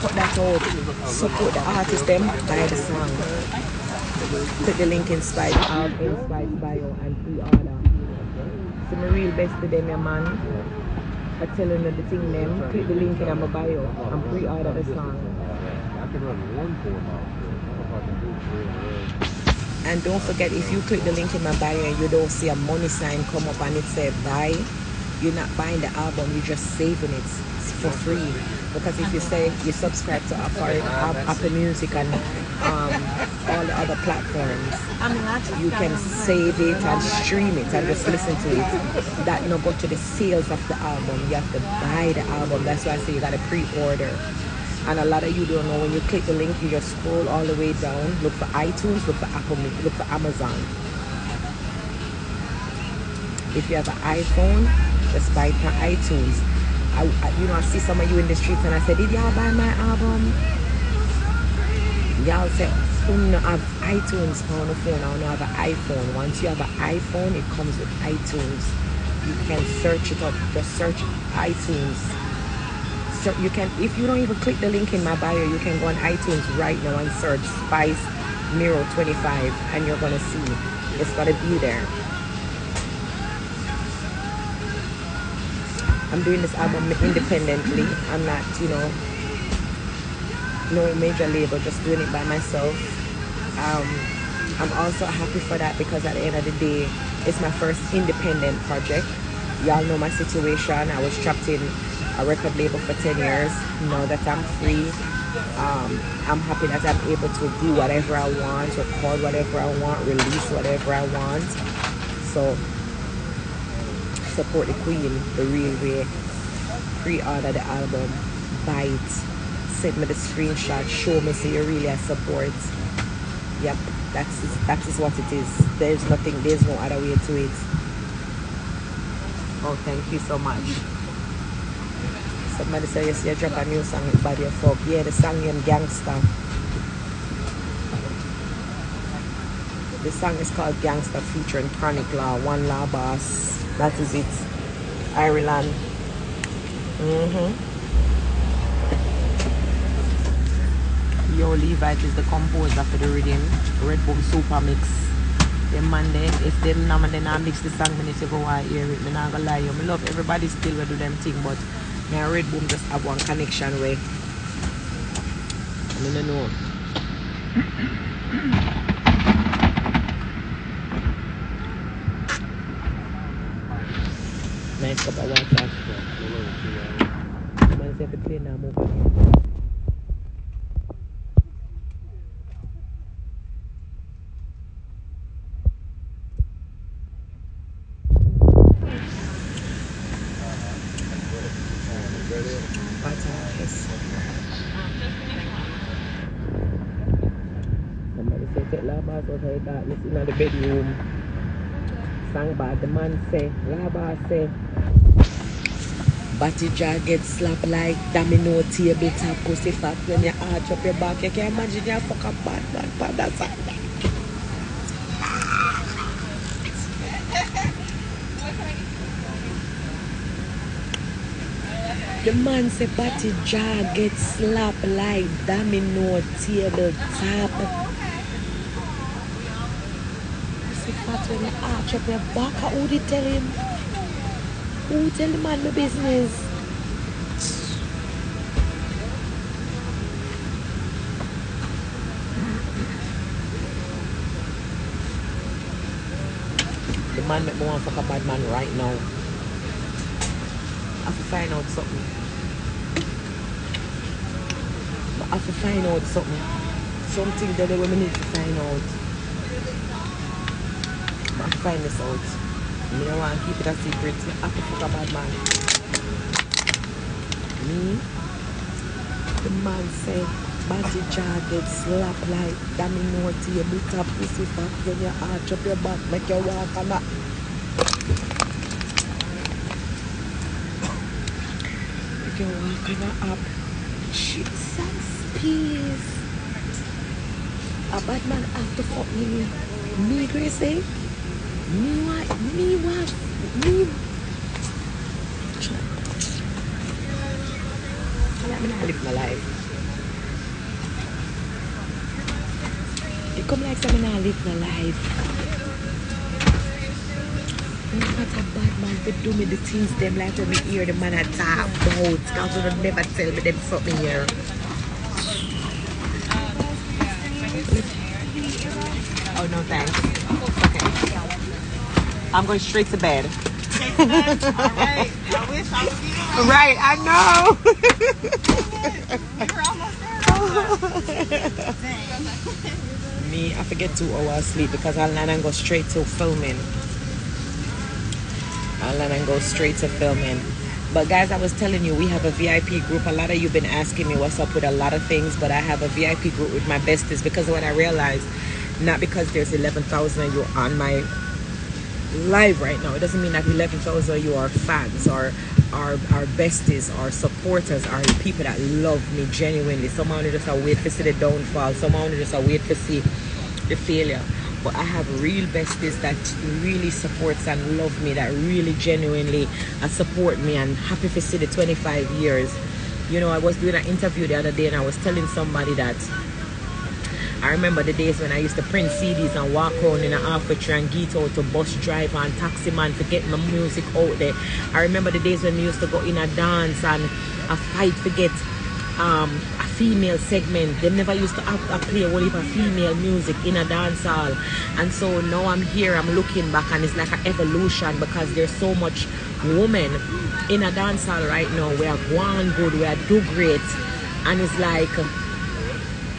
cut that out. Support the artist them, buy the song. Click the link in Spice out in Spice bio and pre-order. So my real best to them, yeah, man. I tell you the thing them, click the link in my bio and pre-order the song. And don't forget, if you click the link in my bio and you don't see a money sign come up and it say buy, you're not buying the album, you're just saving it for free. Because if you say you subscribe to Apple, Apple Music and um, all the other platforms, you can save it and stream it and just listen to it. That no go to the sales of the album. You have to buy the album. That's why I say you gotta pre-order. And a lot of you don't know when you click the link, you just scroll all the way down, look for iTunes, look for Apple, Music, look for Amazon. If you have an iPhone, just buy it on iTunes. I, you know, I see some of you in the streets and I say, did y'all buy my album? Y'all say, oh, no, I have iTunes on the phone. I don't have an iPhone. Once you have an iPhone, it comes with iTunes. You can search it up. Just search iTunes. So you can, if you don't even click the link in my bio, you can go on iTunes right now and search Spice Mirror 25 and you're gonna see it's gonna be there. I'm doing this album independently. I'm not, you know, no major label, just doing it by myself. Um, I'm also happy for that because at the end of the day, it's my first independent project. Y'all know my situation. I was trapped in a record label for 10 years. Now that I'm free, um, I'm happy that I'm able to do whatever I want, record whatever I want, release whatever I want. So support the queen the real way. Pre-order the album, buy it, send me the screenshot, show me say you really support. Yep, that's that is what it is. There's nothing, there's no other way to it. Oh, thank you so much. Somebody say yes, you drop a new song Body of Folk. Yeah, the song named Gangsta. The song is called Gangsta featuring Chronic Law, One Law Boss. That is it. Ireland. Mm-hmm. Yo, Levite is the composer for the rhythm. Red Boom Super Mix. Them man there, if them now and then I mix the song, then if out hear it, me not gonna lie you. Me love everybody still will do them thing, but and Red Boom just have one connection way. I don't know. Nice cup of water. Man say the plane now move again. Butter, yes. Somebody say take Labas out of the darkness in the bedroom. Sang bad, the man say, Labas say, Batty jaw get slapped like domino tabletop pussy fat when you arch up your back. You can imagine you fuck a bad man for that side. The man say Batty jaw get slapped like domino tabletop. Pussy fat when you arch up your back. Who did tell him? Who tell the man my business? The man make me want to fuck a bad man right now. I have to find out something. I have to find out something. Something that the women need to find out. I have to find this out. Me don't want to keep it a secret. I have to fuck a bad man. Me? The man say, Body jaw get slap like domino table top pussy fat when you arch up your back, make you walk on that. Make you walk on that up. Jesus, peace. A bad man have to fuck me. Me, Gracie? miła, miła, miła. Wala man halip na life. Di like sa manalip na life. When I got a bad man to do me the things them like when me hear the man I talk about. Cause they don't never tell me them something here. Oh no thanks. I'm going straight to bed. Alright. I wish I was you. Right, I know. You're almost there. Dang. Me, I forget two hours sleep because I'll land and go straight to filming. I'll land and go straight to filming. But guys, I was telling you, we have a VIP group. A lot of you have been asking me what's up with a lot of things, but I have a VIP group with my besties because of what I realized. Not because there's 11,000 of you on my live right now. It doesn't mean that 11,000 of you are fans or are our besties or supporters are people that love me genuinely. Some only just a wait to see the downfall. Some only just a wait to see the failure. But I have real besties that really supports and love me, that really genuinely uh, support me and happy to see the 25 years. You know, I was doing an interview the other day and I was telling somebody that I remember the days when I used to print CDs and walk around in a halfway and get out to bus driver and taxi man to get my music out there. I remember the days when we used to go in a dance and a fight to get um, a female segment. They never used to have to play a whole heap female music in a dance hall. And so now I'm here, I'm looking back and it's like an evolution because there's so much women in a dance hall right now. We are one good, we are do great. And it's like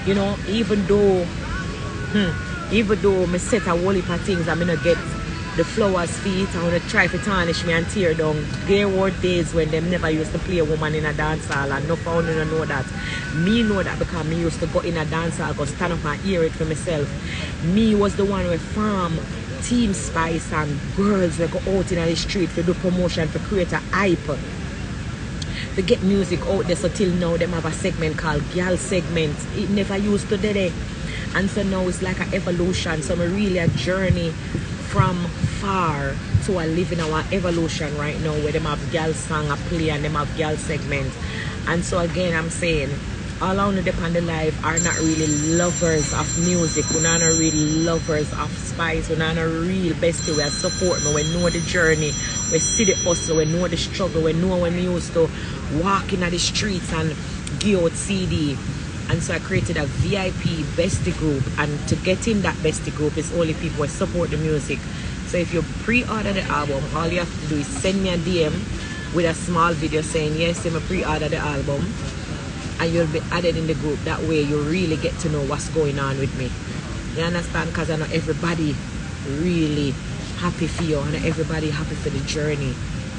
you know, even though, hmm, even though me set a whole heap of things, I'm gonna get the flowers feet, I wanna try to tarnish me and tear down. There were days when them never used to play a woman in a dance hall and no found to know that. Me know that because me used to go in a dance hall, go stand up and hear it for myself. Me was the one with farm Team Spice and girls that go out in the street to do promotion to create a hype to get music out there. So till now, them have a segment called Girl Segment. It never used to that. And so now it's like an evolution. So I'm really a journey from far to a living our evolution right now where them have girl song a play and them have girl segment. And so again, I'm saying all on the on the live are not really lovers of music. We're not really lovers of spice. We're not a real bestie. We support me. We know the journey. We see the hustle. We know the struggle. We know when we used to walk in the streets and give out CD. And so I created a VIP bestie group. And to get in that bestie group is only people who support the music. So if you pre-order the album, all you have to do is send me a DM with a small video saying, yes, I'm a pre-order the album and you'll be added in the group. That way you really get to know what's going on with me. You understand? Because I know everybody really happy for you and everybody happy for the journey.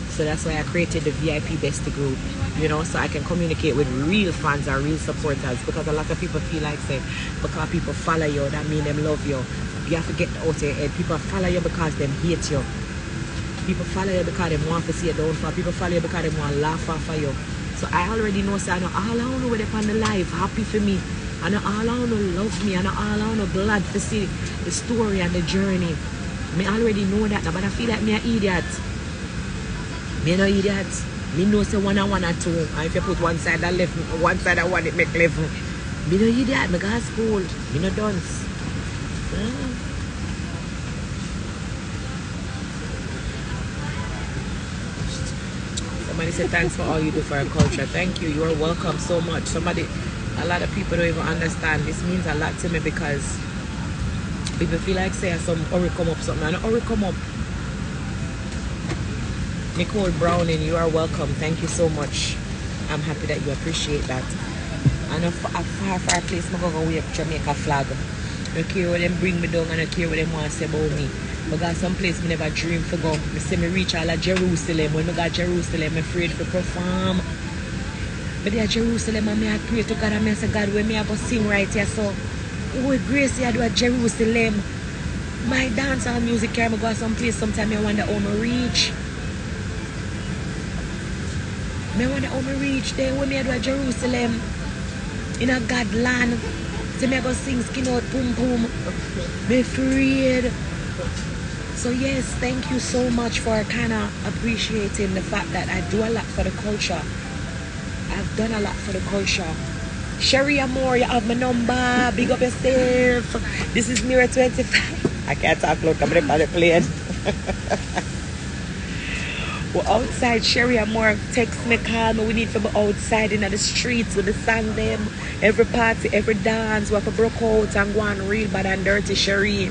So that's why I created the VIP Bestie group, you know, so I can communicate with real fans and real supporters because a lot of people feel like say because people follow you, that mean them love you. You have to get out your head. People follow you because them hate you. People follow you because they want to see you downfall. People follow you because they want to laugh off of you. So I already know, so I know all I know where they on the life, happy for me. I know all I know love me. I know all I know glad to see the story and the journey. Me already know that, but I feel like me an idiot. Me no idiot. Me know say one and one and two. And if you put one side that left, one side that one, it make level. Me no idiot. Me go to school. Me no dance. Mm. Somebody said thanks for all you do for our culture. Thank you. You are welcome so much. Somebody, a lot of people don't even understand. This means a lot to me because people feel like say some hurry come up something. And hurry come up. Nicole Browning, you are welcome. Thank you so much. I'm happy that you appreciate that. And a, a far, far place, I'm going to wave Jamaica flag. I care where them bring me down and I care what them want to say about me. Because some place me never dream to go. Me say me reach all of Jerusalem. When I got Jerusalem, I'm afraid to perform. But there Jerusalem and me I pray to God and me I say, God, when me I go sing right here, so with grace I do at Jerusalem. My dance and music carry me go some place sometime I wonder how me reach. Me wonder how me reach there when me I do at Jerusalem. In a God land. So me sing skin out boom boom. Me afraid. So yes, thank you so much for kind of appreciating the fact that I do a lot for the culture. I've done a lot for the culture. Sherry Amore, you have my number. Big up yourself. This is Mirror 25. I can't talk loud. I'm the plane. We're outside. Sherry Amore text me, call me. We need to be outside in the streets with the song them. Every party, every dance. We have to broke out and go on real bad and dirty Sherry.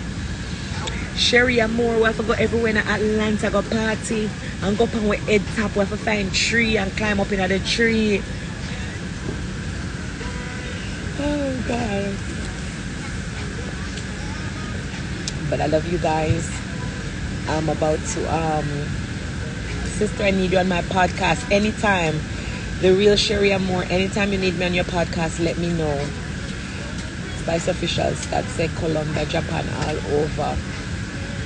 Sherry and more, we have to go everywhere in Atlanta, go party and go up on with head top. We have to find tree and climb up in the tree. Oh God. But I love you guys. I'm about to um sister I need you on my podcast anytime. The real Sherry Amore, Anytime you need me on your podcast, let me know. Spice officials that say Colombia, Japan, all over.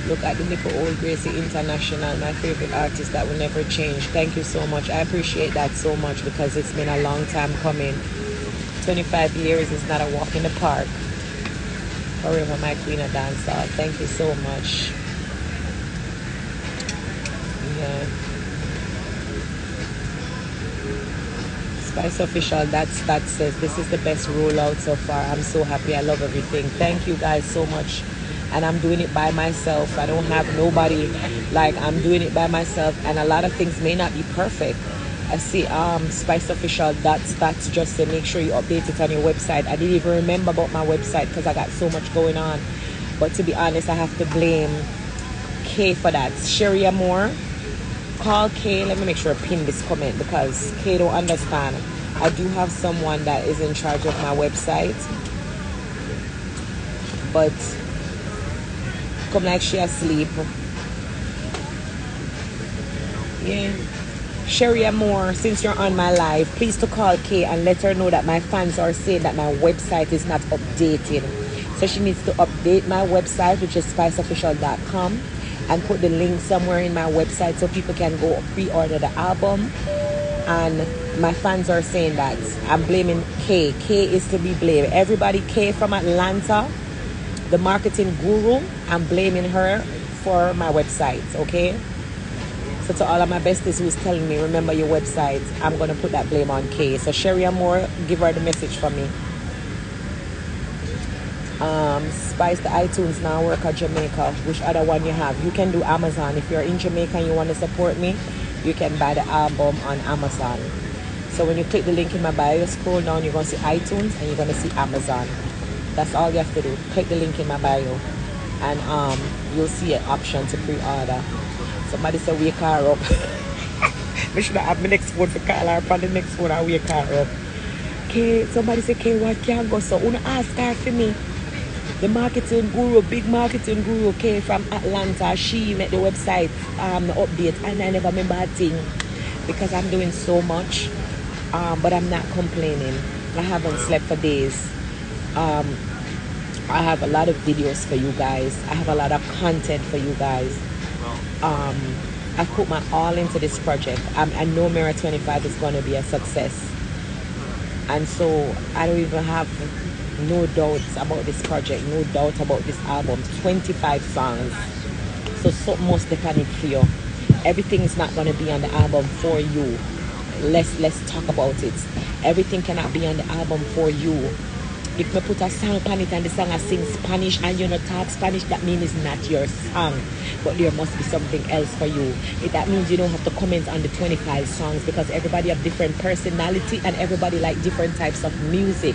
Look at the Nipple Old Gracie International, my favorite artist that will never change. Thank you so much. I appreciate that so much because it's been a long time coming. 25 years is not a walk in the park. Forever my queen of dancehall. Thank you so much. Yeah. Spice Official, that's that says this is the best rollout so far. I'm so happy. I love everything. Thank you guys so much. And I'm doing it by myself. I don't have nobody. Like I'm doing it by myself. And a lot of things may not be perfect. I see um Spice Official that's that's just to make sure you update it on your website. I didn't even remember about my website because I got so much going on. But to be honest, I have to blame Kay for that. Sherry Amore call Kay. Let me make sure I pin this comment because Kay don't understand. I do have someone that is in charge of my website, but come like she asleep. Yeah. Sherry Amore, since you're on my live, please to call Kay and let her know that my fans are saying that my website is not updated. So she needs to update my website, which is spiceofficial.com and put the link somewhere in my website so people can go pre-order the album. And my fans are saying that i'm blaming k. K is to be blamed. Everybody k from atlanta the marketing guru i'm blaming her for my website okay? So to all of my besties who's telling me remember your website i'm gonna put that blame on k. So sherry amore give her the message for me um, Spice the iTunes now work at Jamaica. Which other one you have? You can do Amazon. If you're in Jamaica and you want to support me, you can buy the album on Amazon. So when you click the link in my bio, scroll down, you're going to see iTunes and you're going to see Amazon. That's all you have to do. Click the link in my bio and um, you'll see an option to pre-order. Somebody said wake her up. I should have my next phone for her on the next phone I wake her up. Okay, somebody said, okay, what can go? So, wanna ask her for me the marketing guru, big marketing guru came from Atlanta. She made the website um, update and I never remember a thing because I'm doing so much. Um, but I'm not complaining. I haven't slept for days. Um, I have a lot of videos for you guys. I have a lot of content for you guys. Um, I've put my all into this project. I'm, I know Mirror 25 is going to be a success. And so I don't even have no doubts about this project, no doubt about this album. 25 songs. So something must depend for you. Everything is not gonna be on the album for you. Let's let's talk about it. Everything cannot be on the album for you. If me put a song on it and the song I sing Spanish and you're not talk Spanish, that means it's not your song. But there must be something else for you. That means you don't have to comment on the 25 songs because everybody have different personality and everybody like different types of music.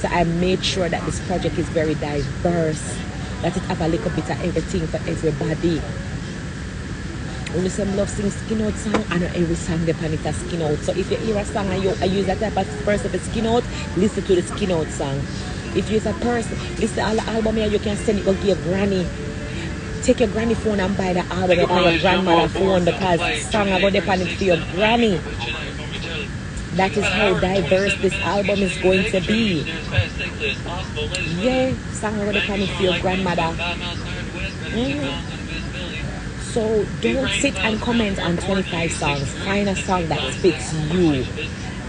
So I made sure that this project is very diverse. That it have a little bit of everything for everybody. Only some love sing skin out song and every song depend it a skin out. So if you hear a song and you I use that type of person for skin out, listen to the skin out song. If you're a person, listen to all the album here, you can send it go give granny. Take your granny phone and buy the album on your grandmother phone because song to depend it for your granny. That is how diverse this album is going to be. Yeah, song to depend it for your grandmother. Mhm. So don't sit and comment on 25 songs. Find a song that fits you.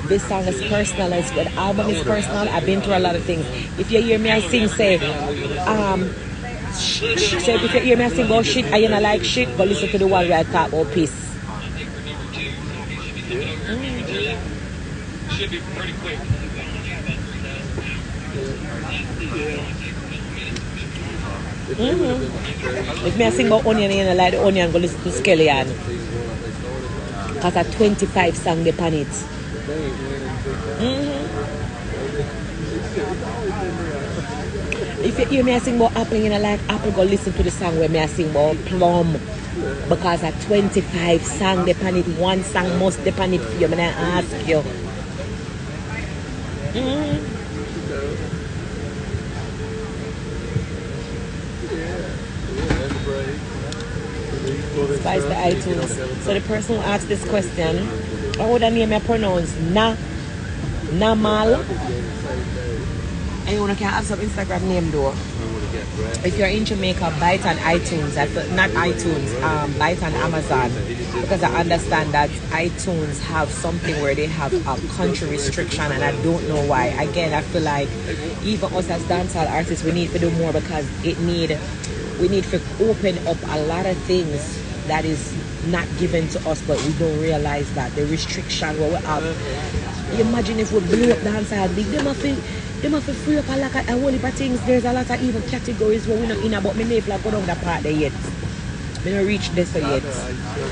This song is personal well. The album is personal. I've been through a lot of things. If you hear me I sing, say, um, so if you hear me I sing about shit, I you not like shit, But listen to the one where I talk about peace. Should be pretty quick. Crazy, If me I sing about onion, you know, like the onion, go listen to started, Because a 25 song they pan it. Mm-hmm. If you hear me I sing about apple, you know, like apple, go listen to the song where me I sing about plum. Because a 25 song they pan it, one song must depend it for you. And I ask you. Mm-hmm. Spice the iTunes. So the person who asked this question, how would I name I pronounce? Na Namal. Anyone can have some Instagram name though. If you're in Jamaica, buy it on iTunes. Not iTunes, um, buy it on Amazon. Because I understand that iTunes have something where they have a country restriction and I don't know why. Again, I feel like even us as dancehall artists, we need to do more because it need we need to open up a lot of things that is not given to us, but we don't realize that the restriction where we have. Imagine if we blew up the dancehall big, them have to, them have to free up a lot of a whole heap of things. There's a lot of even categories where we're not in about me never like go down that part there yet. Me not reach this yet.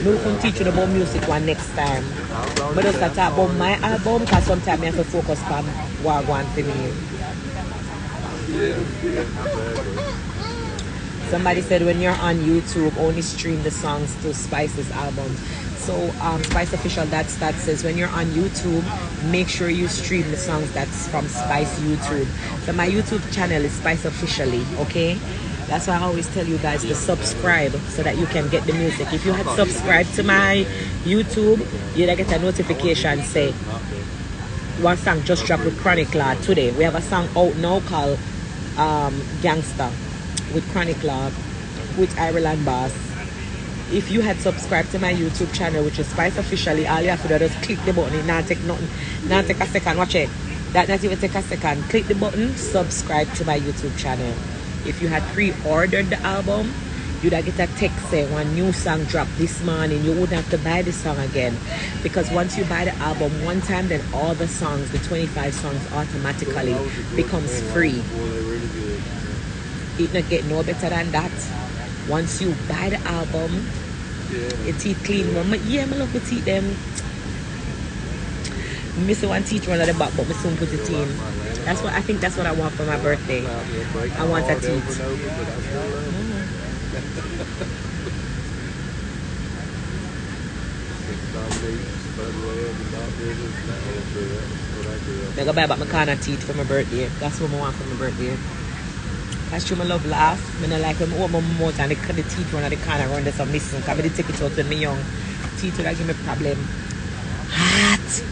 No come teach about music one next time. But just to talk about my album, because sometimes I have to focus on what I want for me. Somebody said when you're on YouTube, only stream the songs to Spice's album. So um, Spice Official that stat says when you're on YouTube, make sure you stream the songs that's from Spice YouTube. So my YouTube channel is Spice Officially, okay? That's why I always tell you guys to subscribe so that you can get the music. If you had subscribed to my YouTube, you'd get a notification say one song just dropped with Chronic Law today. We have a song out now called um, Gangster with Chronic Law with Ireland Boss. If you had subscribed to my YouTube channel, which is Spice Officially, all you have to do is click the button. It not take nothing. Not take a second. Watch it. That not even take a second. Click the button. Subscribe to my YouTube channel. If you had pre-ordered the album, you'd have get a text say one new song dropped this morning. You wouldn't have to buy the song again because once you buy the album one time, then all the songs, the 25 songs, automatically becomes free. Boy, they really good. It not get no better than that. Once you buy the album, Yeah. your teeth clean. Well, my, yeah, I love my teeth them. Miss one teeth run at the back, but I soon put it in. That's what I think. That's what I want for my birthday. I want a teeth. I go buy back my corner teeth for my birthday. That's what I want for my birthday. That's true, my love laugh. I don't like when I open oh, my mouth and the, the teeth run at the corner run there's some missing. Because I take it out when me young. Teeth would give me problem. Hot.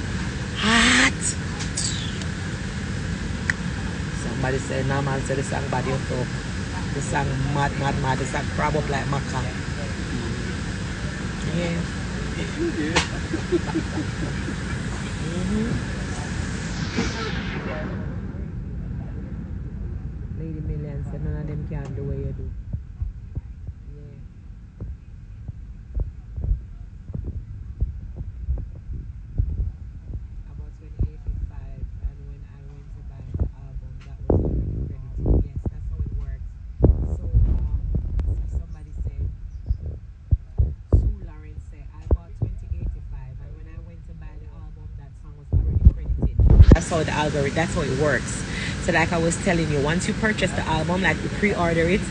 Hot. Somebody said, no man said the song body up talk. The song mad, mad, mad. The song crab up like maca. Yeah. Mm-hmm. Lady Million none of them can do what you do. Yeah. About 2085 and when I went to buy the album that was already credited. Yes, that's how um so somebody said Sue Lawrence said I bought 2085 and when I went to buy the album that song was already credited. That's how the algorithm that's how it works. So like I was telling you, once you purchase the album, like you pre-order it,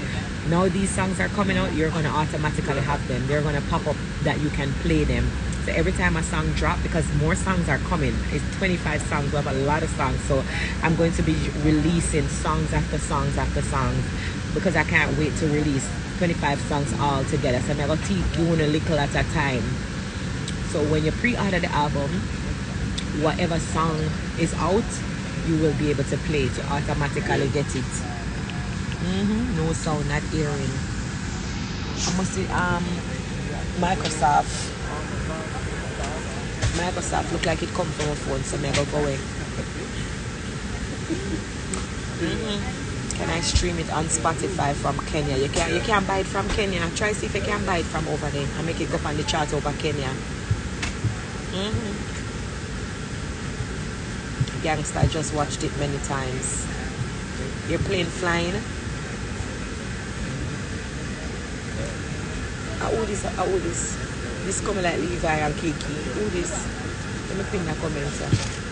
now these songs are coming out, you're gonna automatically have them. They're gonna pop up that you can play them. So every time a song drop, because more songs are coming, it's 25 songs. We have a lot of songs, so I'm going to be releasing songs after songs after songs because I can't wait to release 25 songs all together. So I'm gonna you one a little at a time. So when you pre-order the album, whatever song is out, you will be able to play to automatically get it. hmm No sound, not hearing. I must say, um, Microsoft. Microsoft look like it come from a phone, so maybe go away. hmm Can I stream it on Spotify from Kenya? You can you can buy it from Kenya. Try see if you can buy it from over there and make it go up on the chart over Kenya. hmm Gangster, I just watched it many times. Your plane flying. How old is how old is this coming like Levi and Kiki? Who this? Let me pin that comment.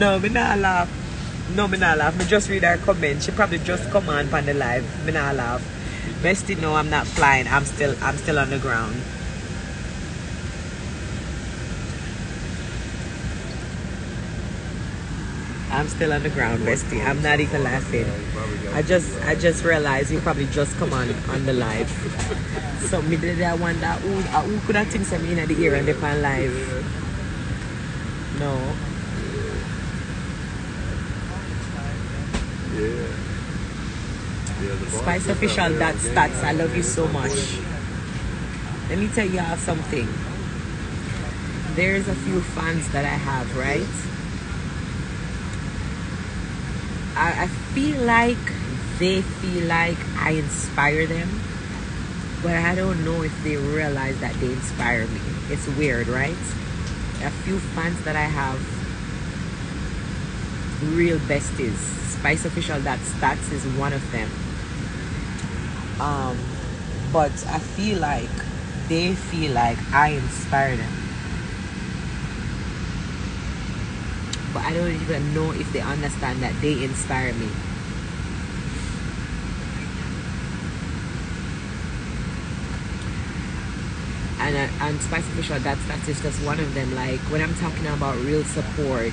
No, me not laugh. No, me not laugh. Me just read her comment. She probably just come on on the live. Me not laugh. Bestie, no, I'm not flying. I'm still, I'm still on the ground. I'm still on the ground, Bestie. I'm not even laughing. I just, I just realized you probably just come on on the live. So me did I wonder who, who could have think some in the ear and they live. No. Yeah. Yeah, the bar- Spice Official, that stats. I love you so much. Let me tell y'all something. There's a few fans that I have, right? I, I feel like they feel like I inspire them, but I don't know if they realize that they inspire me. It's weird, right? A few fans that I have, real besties. Spice Official, that stats is one of them. Um, but I feel like they feel like I inspire them. But I don't even know if they understand that they inspire me. And, uh, and Spice Official, that, that is just one of them. Like when I'm talking about real support,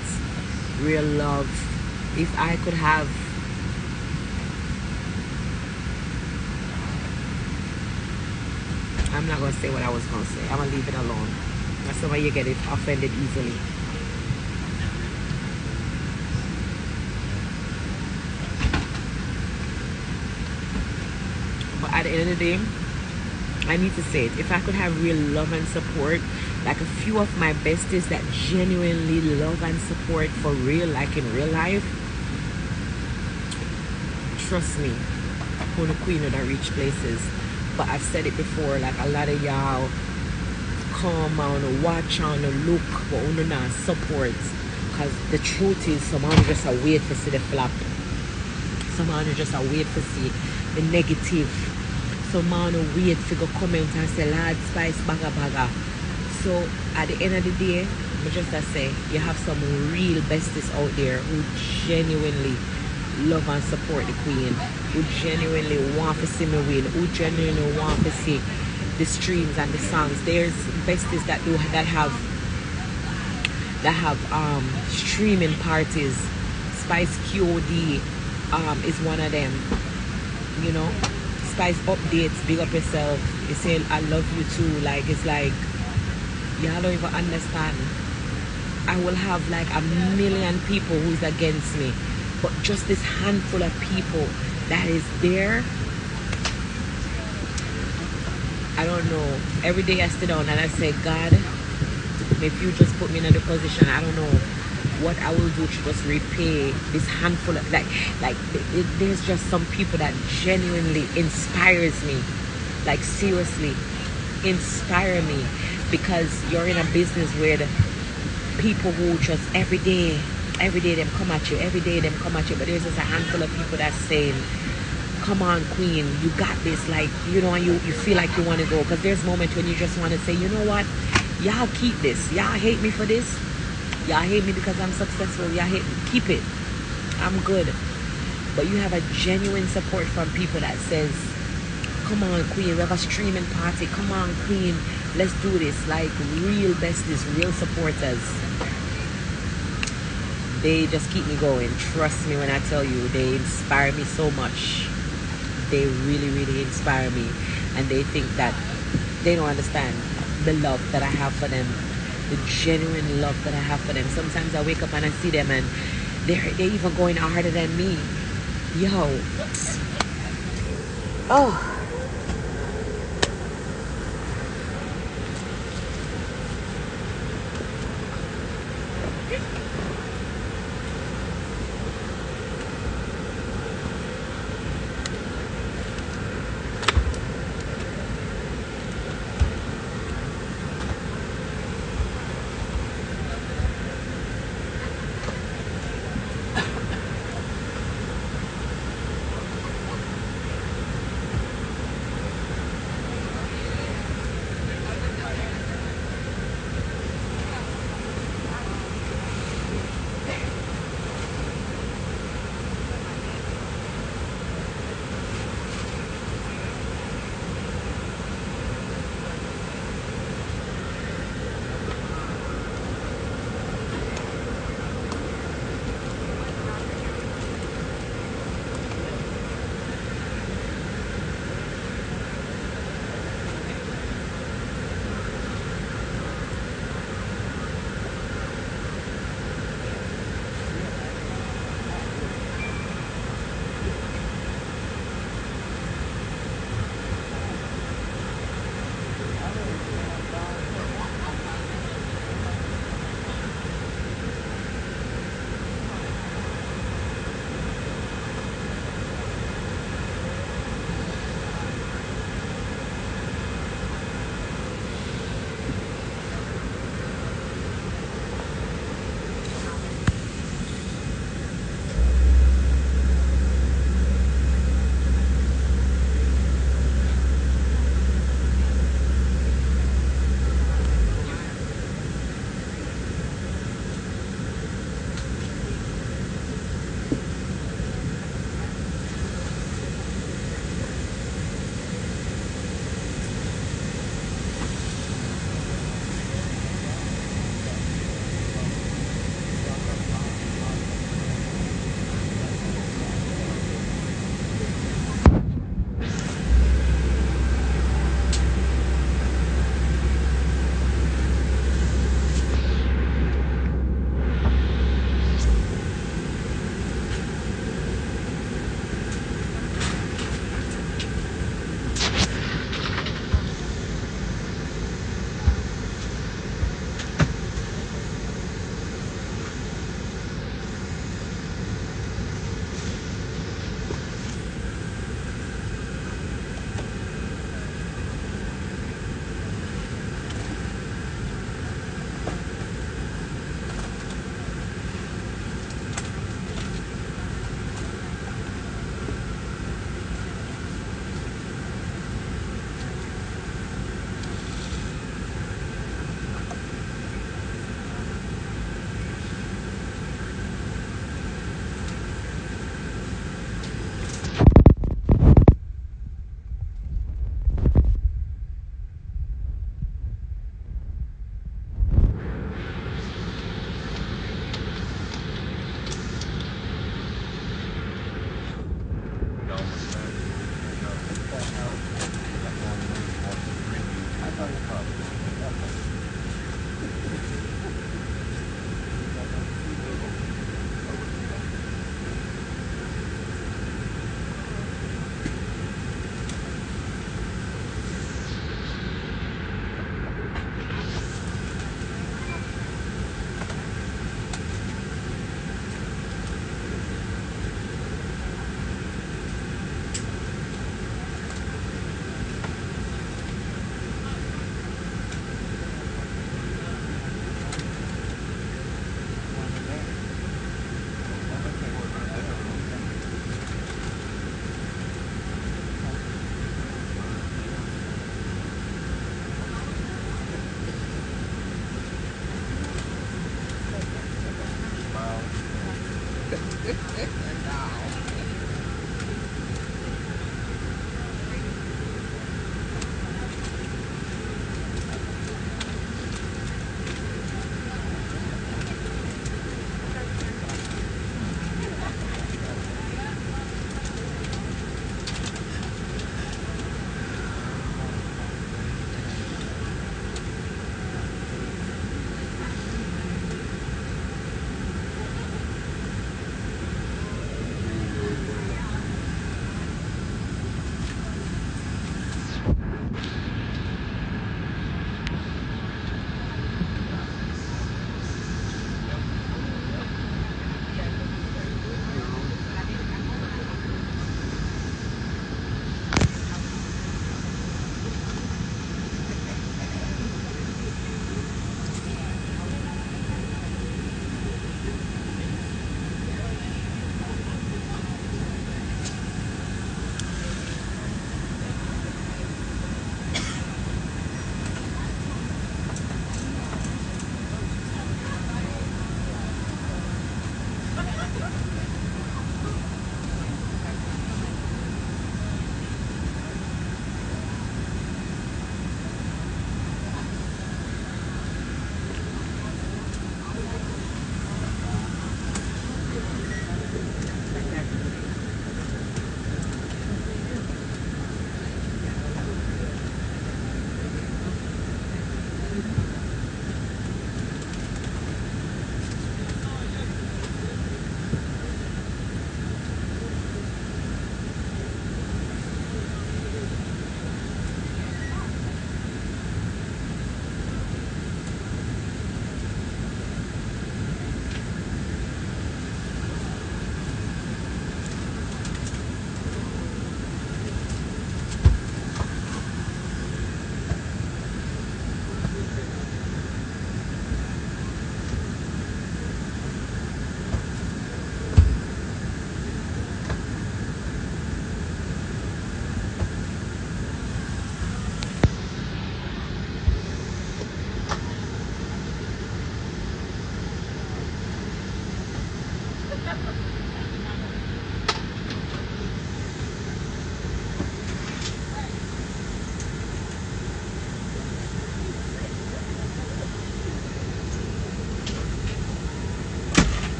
real love, if I could have I'm not gonna say what I was gonna say. I'm gonna leave it alone. That's the way you get it offended easily. But at the end of the day, I need to say it. If I could have real love and support, like a few of my besties that genuinely love and support for real, like in real life, trust me, I'm the queen of the reach places. But I've said it before, like a lot of y'all come on, watch on, look, but only not support. Because the truth is, someone just a wait to see the flop. Someone just a wait to see the negative. Someone wait to go comment and say, Lord, spice, baga baga. So at the end of the day, I just to say, you have some real besties out there who genuinely love and support the queen, who genuinely want to see me win, who genuinely want to see the streams and the songs. There's besties that do that have that have um, streaming parties. Spice QOD um, is one of them. You know, Spice updates, big up yourself. You say I love you too. Like it's like y'all don't even understand. I will have like a million people who's against me, but just this handful of people that is there. I don't know. Every day I sit down and I say, God, if you just put me in a position, I don't know what I will do to just repay this handful of like like it, there's just some people that genuinely inspires me like seriously inspire me because you're in a business where the people who just every day every day them come at you every day them come at you but there's just a handful of people that's saying come on queen you got this like you know you, you feel like you want to go because there's moments when you just want to say you know what? Y'all keep this. Y'all hate me for this. Y'all hate me because i'm successful. Y'all hate me keep it. I'm good. But you have a genuine support from people that says come on queen we have a streaming party. Come on queen let's do this. Like real besties real supporters they just keep me going. Trust me when i tell you they inspire me so much. They really really inspire me. And they think that they don't understand the love that i have for them the genuine love that i have for them. Sometimes i wake up and i see them and they're, they're even going harder than me. Yo. Oh